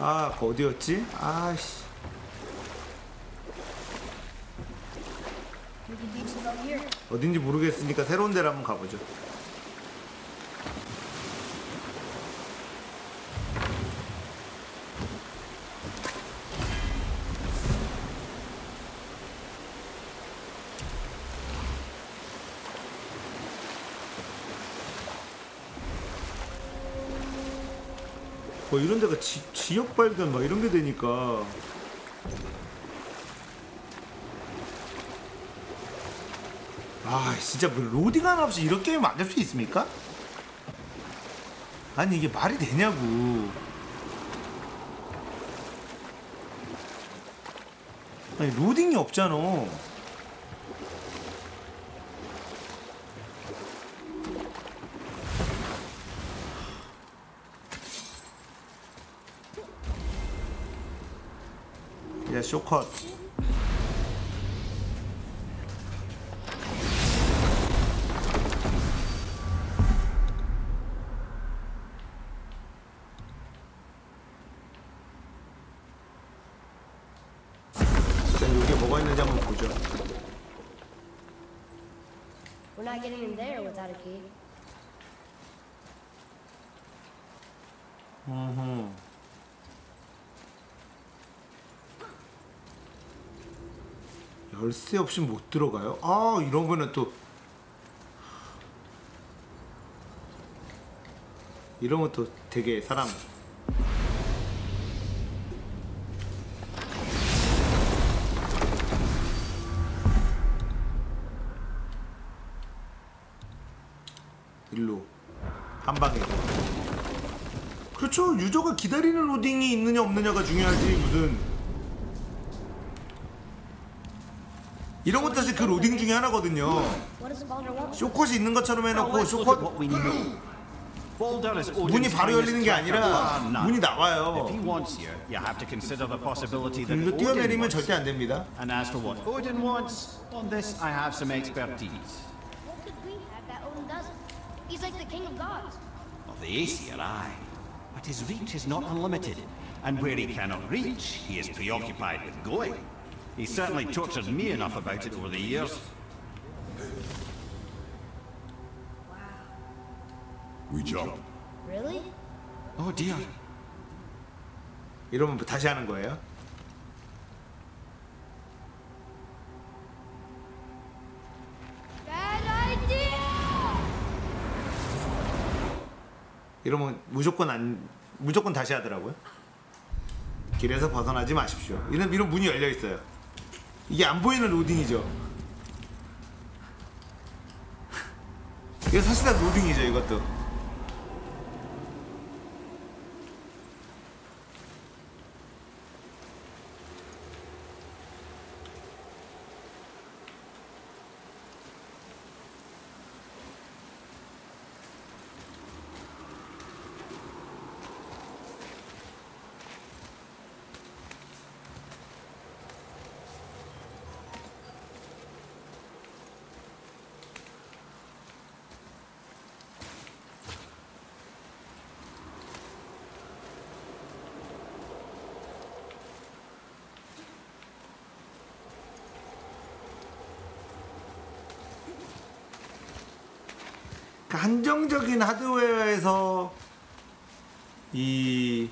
아 어디였지? 아씨 here. 어딘지 모르겠으니까 새로운 데를 한번 가보죠. 뭐 이런 데가 지, 지역 발견 막 이런 게 되니까. 아 진짜 뭐 로딩 하나 없이 이런 게임 만들 수 있습니까? 아니 이게 말이 되냐고. 아니 로딩이 없잖아 야 쇼컷 일단 여기에 뭐가 있는지 한번 보죠 We're not getting in there without a key. 열쇠 없이 못 들어가요? 아 이런 거는 또 이런 것도 되게 사람 일로 한 방에. 그렇죠. 유저가 기다리는 로딩이 있느냐 없느냐가 중요하지 무슨 이런 것도 사실 그 로딩 중에 하나거든요? 쇼컷이 있는 것처럼 해놓고 쇼컷 문이 바로 열리는 게 아니라. 문이 나와요 그리고 뛰어내리면 절대 안 됩니다 And as for what Odin wants, on this I have some expertise. What could we have that Odin doesn't? He's like the king of gods. Of the Aesir, aye. But his reach is not unlimited. And where he cannot reach, he is preoccupied with going. He's certainly tortured me enough about it over the years. We jump. Really? Oh dear. 이러면 뭐 다시 하는 거예요 Bad idea! 이러면 무조건 안 무조건 다시 하더라고요 길에서 벗어나지 마십시오 이런 이런 문이 열려 있어요 이게 안 보이는 로딩이죠. 이거 사실상 로딩이죠 이것도 한정적인 하드웨어에서 이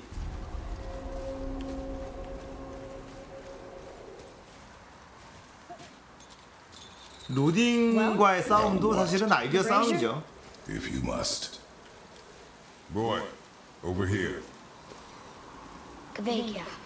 로딩과의 싸움도 사실은 아이디어 싸움이죠. If you must. Boy, over here. Kvekia.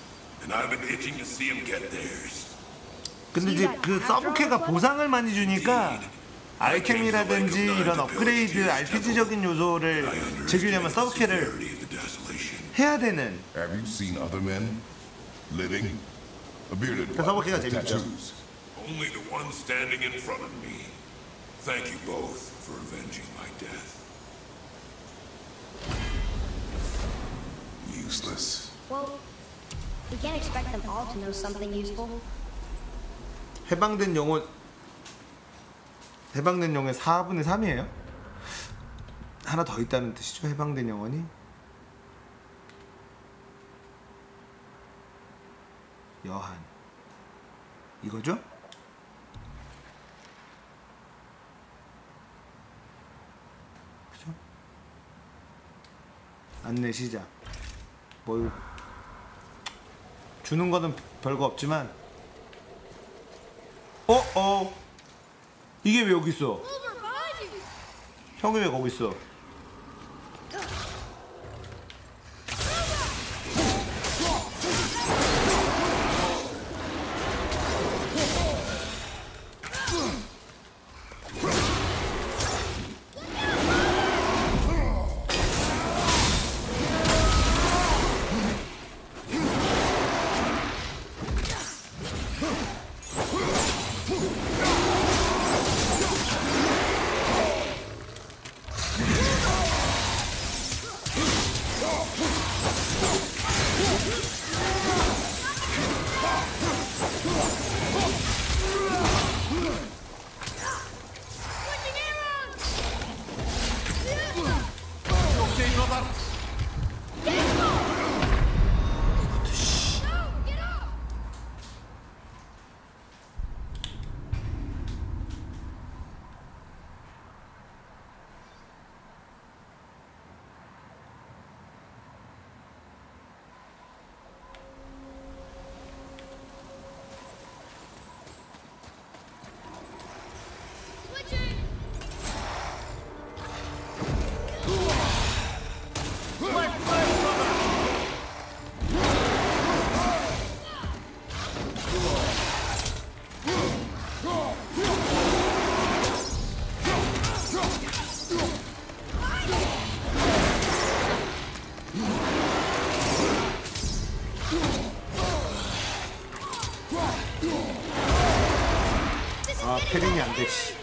And I've been itching to see them get theirs. 근데 이제 그 서브캐가 보상을 많이 주니까 아이템이라든지 이런 업그레이드 RPG적인 요소를 즐기려면 서브캐를. 해야 되는 Have you seen other men? Living? A bearded 그 one 서브캐가 with 재밌죠. tattoos. Only the one standing in front of me. Thank you both for avenging my death. Useless. Well, 해방된 영혼 해방된 영혼의 4분의 3이에요? 하나 더 있다는 뜻이죠 해방된 영혼이 여한 이거죠? 그죠? 안내 시작 뭐 주는 거는 별거 없지만 어? 어? 이게 왜 여기 있어? 형이 왜 거기 있어? 아 패링이 안 되지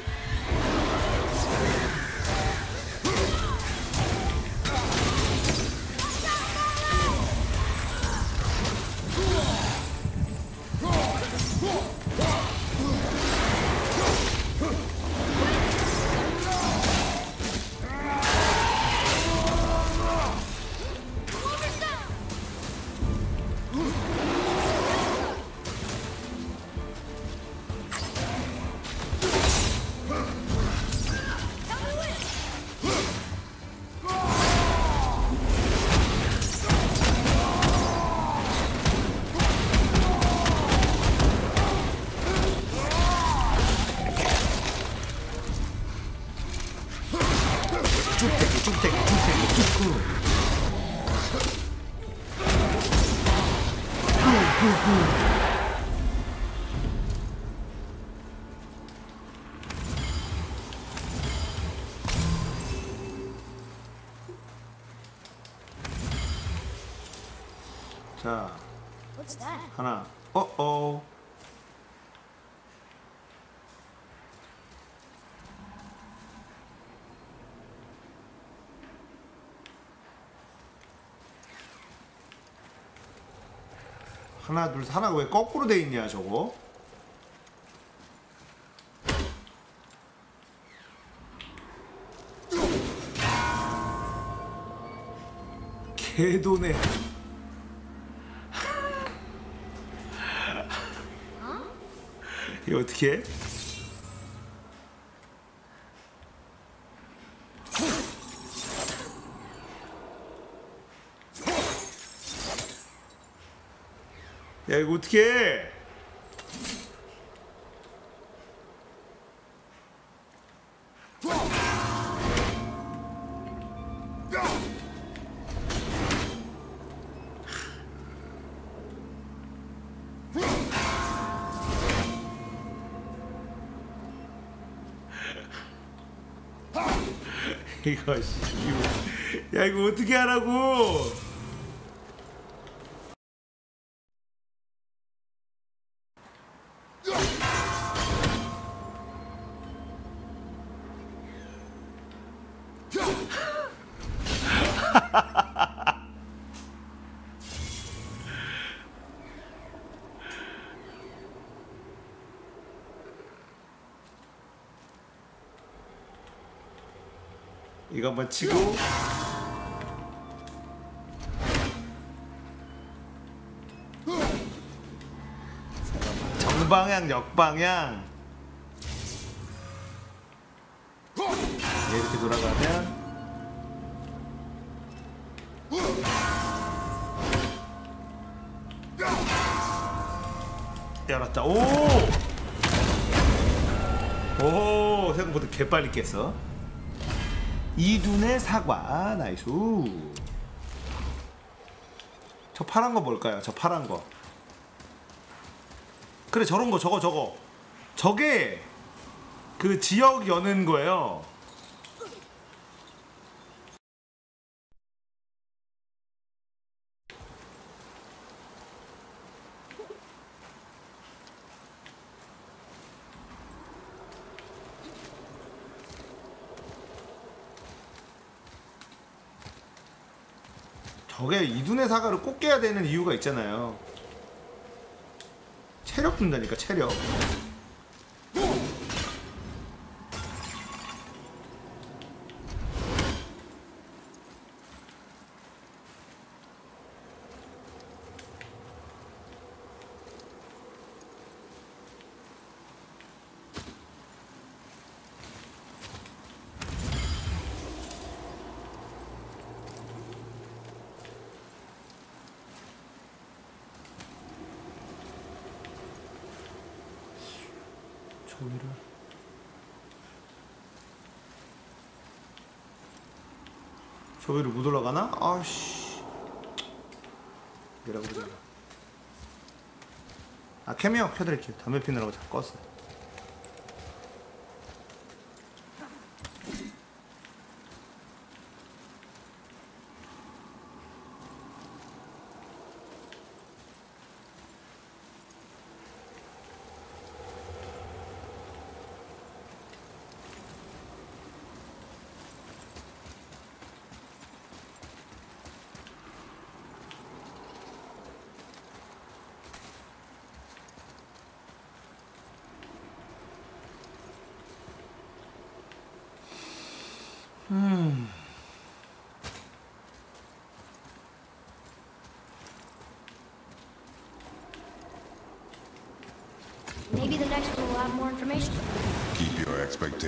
자? 하나 하나 둘 하나. 왜 거꾸로 돼 있냐 저거? 개도네. 어? 이거 어떻게 해? 야 이거 어떻게 이거 야 이거 어떻게 하라고? 이거 한번 치고. 정방향 역방향. 얘 이렇게 돌아가면. 열었다. 오! 오 생각보다 개빨리 깼어 이둔의 사과. nice. 저 파란 거 뭘까요? 저 파란 거. 그래 저런 거 저거 저거. 저게 그 지역 여는 거예요 저게 이둔의 사과를 꼭 깨야 되는 이유가 있잖아요. 체력 준다니까 체력 조이를 조이를 못 올라가나? 아씨. 내라 그러자 아 캐미어 켜드릴게요. 담배 피느라고 자꾸 껐어 Maybe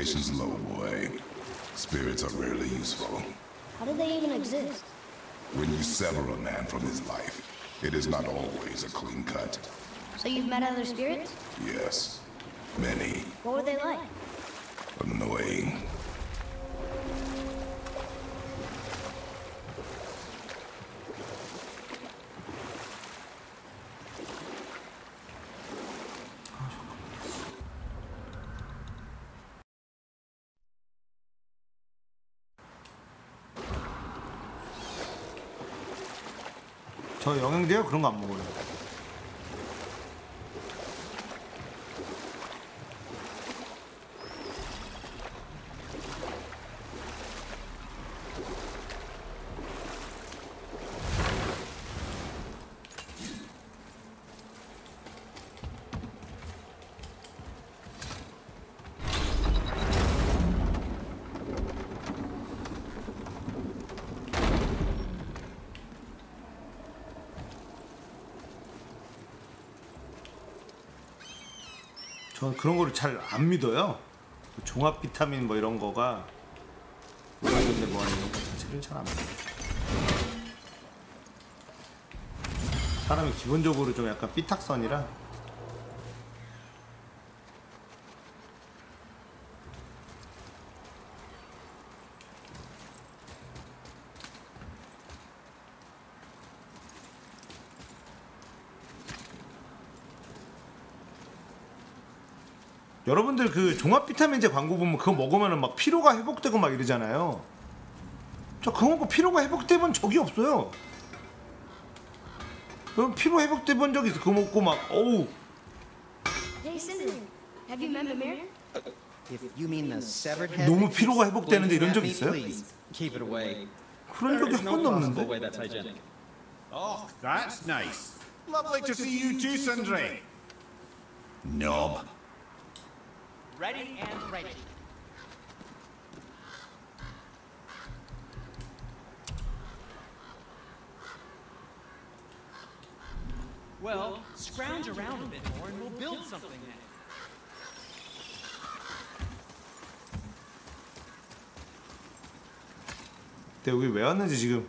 expectations low, boy. Spirits are rarely useful. How do they even exist? When you sever a man from his life, it is not always a clean cut. So you've met other spirits? Yes, many. What were they like? Annoying. 저 영양제요? 그런 거 안 먹어요 저는 그런 거를 잘 안 믿어요. 그 종합 비타민 뭐 이런 거가 좋네 뭐 하는 거 자체를 잘안 믿어요. 사람이 기본적으로 좀 약간 삐딱선이라 여러분들 그 종합 비타민제 광고 보면 그거 먹으면은 막 피로가 회복되고 막 이러잖아요. 저 그거 먹고 피로가 회복돼 본 적이 없어요. 그럼 피로 회복돼 본 적이 있어. 그거 먹고 막 어우 너무 피로가 회복되는데 이런 적 있어요? 그런 적이 한 번도 없는데. Oh, that's nice. Lovely to see you too, Sindri. Knob. Ready and ready. Well, scrounge around a bit more and we'll build something then. 근데 여기 왜 왔는지 지금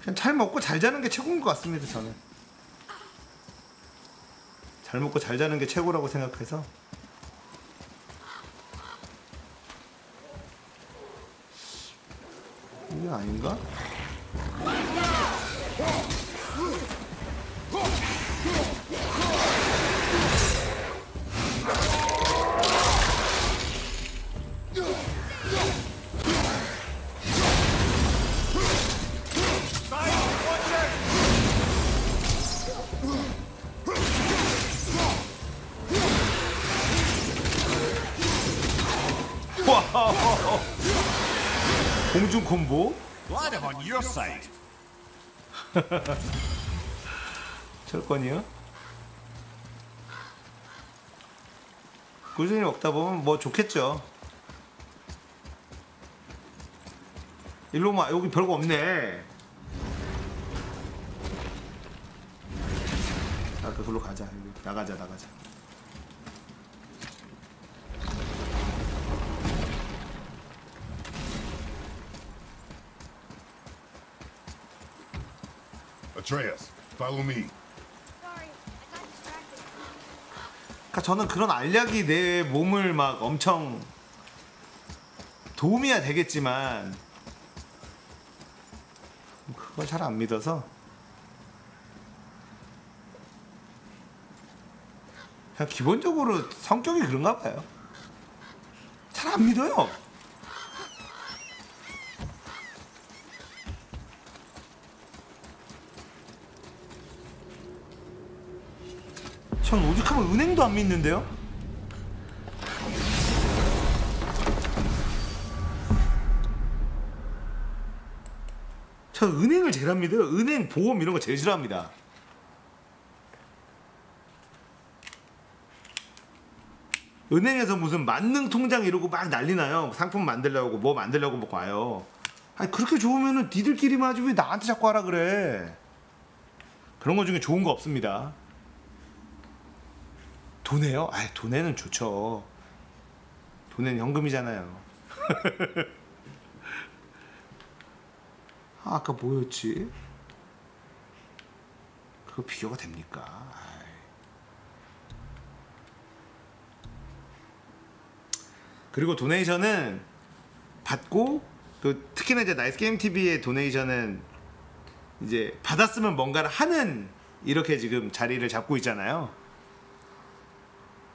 그냥 잘 먹고 잘 자는 게 최고인 것 같습니다 저는 잘 먹고 잘 자는 게 최고라고 생각해서 이게 아닌가? 콤보. 철권이요? 꾸준히 먹다 보면 뭐 좋겠죠. 일로 마 여기 별거 없네. 아 그걸로 가자. 나가자 나가자. Atreus, follow me. Sorry, I got distracted. 그러니까 저는 그런 알약이 내 몸을 막 엄청 도움이야 되겠지만 그걸 잘 안 믿어서 그냥 기본적으로 성격이 그런가 봐요. 잘 안 믿어요. 전 오죽하면 은행도 안 믿는데요? 저 은행을 제일 안 믿어요. 은행, 보험 이런 거 제일 싫어합니다. 은행에서 무슨 만능 통장 이러고 막 난리 나요. 상품 만들려고 뭐 만들려고 막 와요. 아니 그렇게 좋으면은 니들끼리만 하지 왜 나한테 자꾸 하라 그래. 그런 거 중에 좋은 거 없습니다. 도네요? 아, 도네는 좋죠. 도네는 현금이잖아요. 아, 아까 뭐였지? 그거 비교가 됩니까? 아이. 그리고 donation은 받고 그 특히나 이제 나이스 게임 TV의 donation은 이제 받았으면 뭔가를 하는 이렇게 지금 자리를 잡고 있잖아요.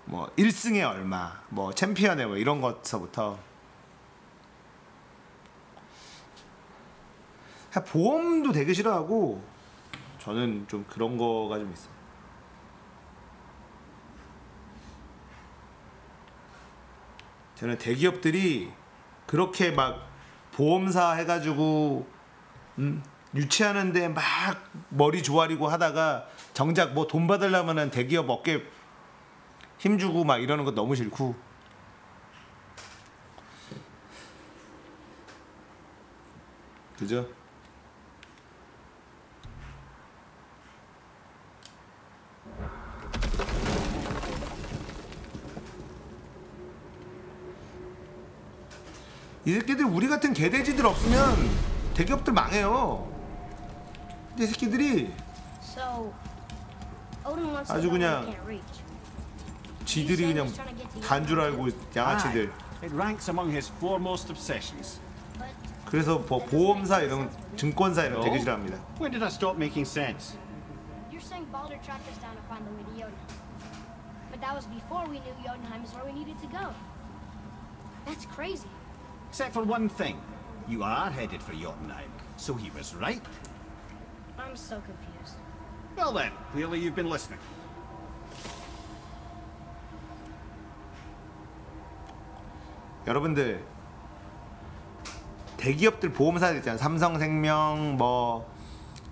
뭐 1승에 얼마, 뭐 챔피언에 뭐 이런 것서부터 보험도 되게 싫어하고 저는 좀 그런 거가 좀 있어요. 저는 대기업들이 그렇게 막 보험사 해가지고 음, 유치하는데 막 머리 조아리고 하다가 정작 뭐 돈 받으려면은 대기업 어깨 힘주고 막 이러는 거 너무 싫고 그죠? 이 새끼들 우리 같은 개돼지들 없으면 대기업들 망해요. 이 새끼들이 아주 그냥 지들이 그냥 단줄 알고 양아치들. Aye, It ranks among his foremost obsessions. But 그래서 뭐 보험사 이런 증권사 이런 되게 싫어합니다. When did I stop making sense? you're saying Balder tracked us down to find the way to Jotunheim. But that was before we knew Jotunheim is where we needed to go. That's crazy. Except for one thing. You are headed for Jotunheim, so he was right. I'm so confused. Well then, clearly you've been listening. 여러분들 대기업들 보험사들 있잖아요. 삼성생명 뭐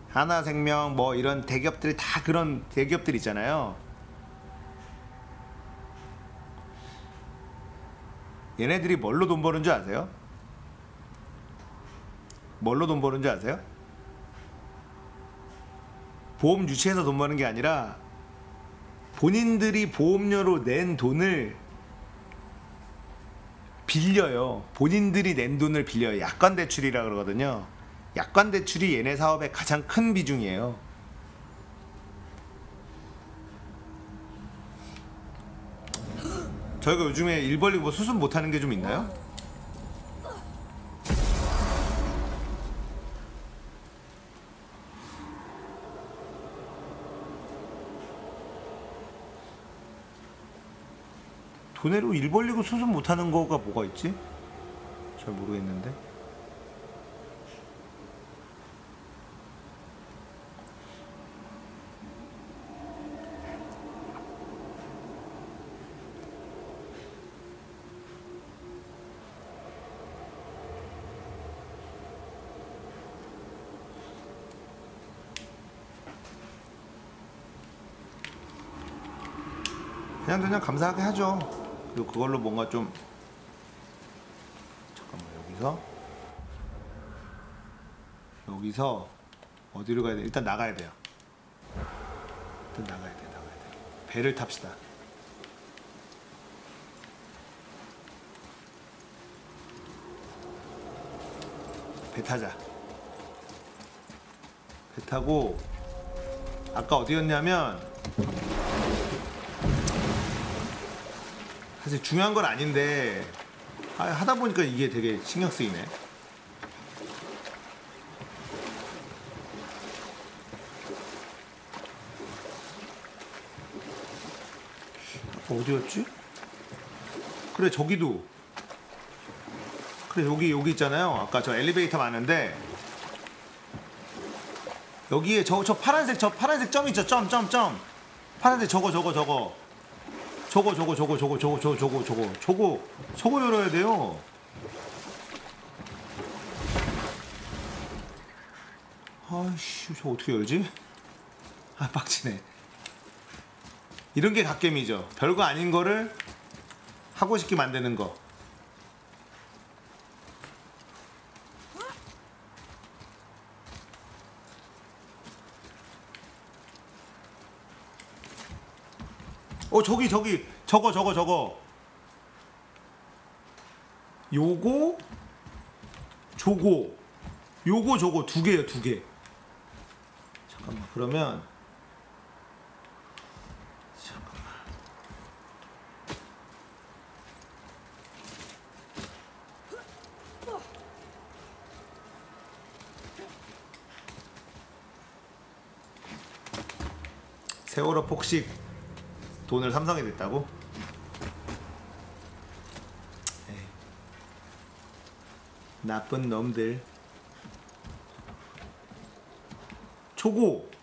하나생명 뭐 이런 대기업들 다 그런 대기업들 있잖아요. 얘네들이 뭘로 돈 버는 줄 아세요? 뭘로 돈 버는 줄 아세요? 보험 유치해서 돈 버는 게 아니라 본인들이 보험료로 낸 돈을 빌려요. 본인들이 낸 돈을 빌려요. 약관 대출이라 그러거든요. 약관 대출이 얘네 사업의 가장 큰 비중이에요. 저희가 요즘에 일 벌리고 뭐 수습 못하는 게 좀 있나요? 돈으로 일 벌리고 수습 못하는 거가 뭐가 있지? 잘 모르겠는데. 그냥 그냥 감사하게 하죠. 그리고 그걸로 뭔가 좀 잠깐만 여기서 여기서 어디로 가야 돼? 일단 나가야 돼요. 일단 나가야 돼, 나가야 돼. 배를 탑시다. 배 타자. 배 타고 아까 어디였냐면 사실 중요한 건 아닌데 아, 하다 보니까 이게 되게 신경 쓰이네. 어디였지? 그래 저기도 그래 여기 여기 있잖아요. 아까 저 엘리베이터 많은데 여기에 저 저 파란색 저 파란색 점 있죠? 점점 점. 파란색 저거 저거 저거. 저거 저거 저거 저거 저거 저거 저거 저거 저거 저거 열어야 돼요. 아이씨 저 어떻게 열지? 아 빡치네. 이런 게 갓겜이죠. 별거 아닌 거를 하고 싶게 만드는 거. 어 저기 저기. 저거 저거 저거. 요거 조고 요거 저거. 두 개요 두 개. 잠깐만. 그러면. 잠깐만 세월호 폭식 돈을 삼성에 냈다고? 에이. 나쁜 놈들. 초고.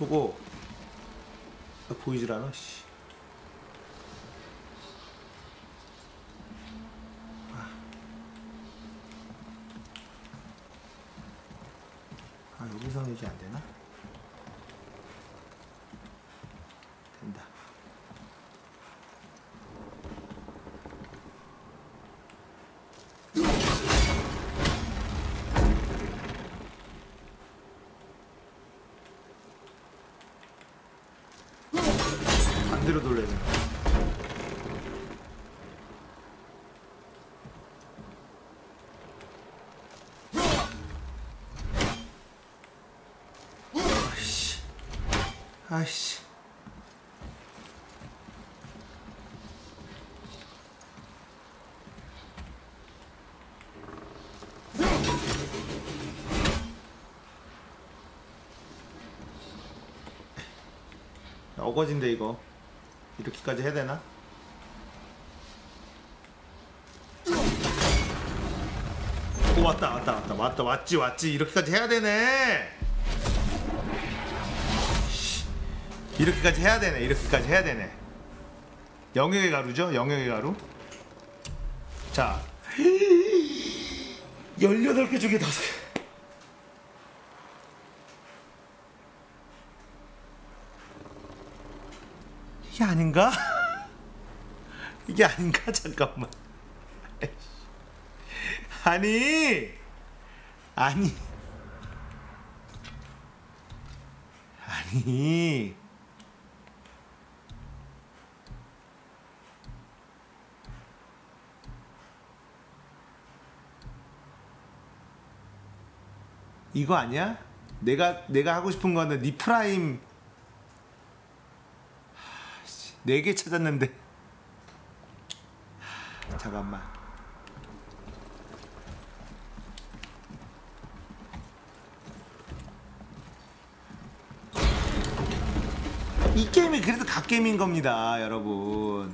저거 나 보이질 않아 씨. 아 여기서 이게 안 되나? 된다. 어디로 돌려야 돼? 아이씨. 어거진데 이거 이렇게까지 해야 되나? 오 왔다 왔다 왔다. 왔다 왔지 왔지. 이렇게까지 해야 되네. 씨, 이렇게까지 해야 되네. 이렇게까지 해야 되네. 영역의 가루죠? 영역의 가루? 자. 18개 중에 5개 이게 아닌가? 이게 아닌가? 잠깐만. 아니, 아니, 아니. 이거 아니야? 내가 내가 하고 싶은 거는 니 프라임 네 개 찾았는데. 하, 잠깐만. 이 게임이 그래도 갓게임인 겁니다 여러분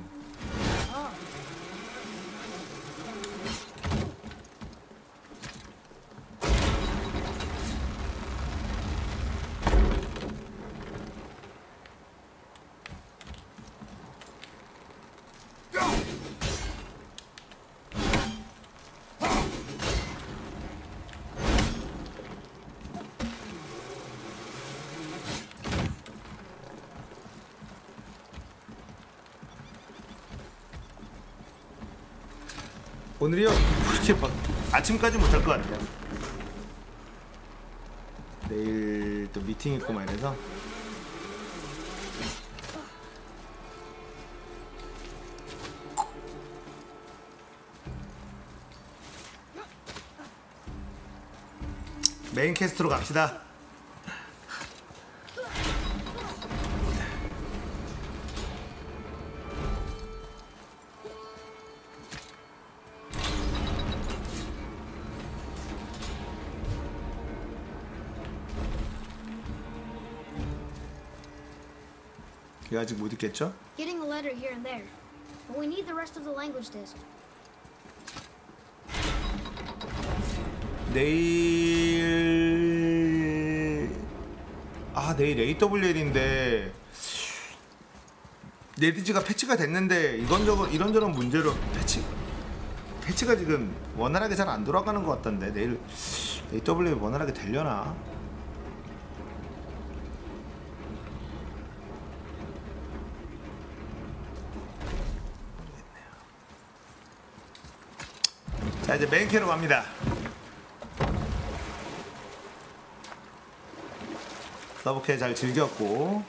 오늘이요? 그렇게 막 아침까지 못할 것 같아요. 내일 또 미팅 있고 막 이래서. 메인 캐스트로 갑시다 이거 아직 못 읽겠죠? Getting a letter here and there. But we need the rest of the language disc. 내일 아 내일 AWL인데 네디즈가 패치가 됐는데 이건저건 이런저런 문제로 패치 패치가 지금 원활하게 잘 안 돌아가는 것 같던데 내일 AWL 원활하게 되려나? 자 이제 메인캐로 갑니다. 서브캐 잘 즐겼고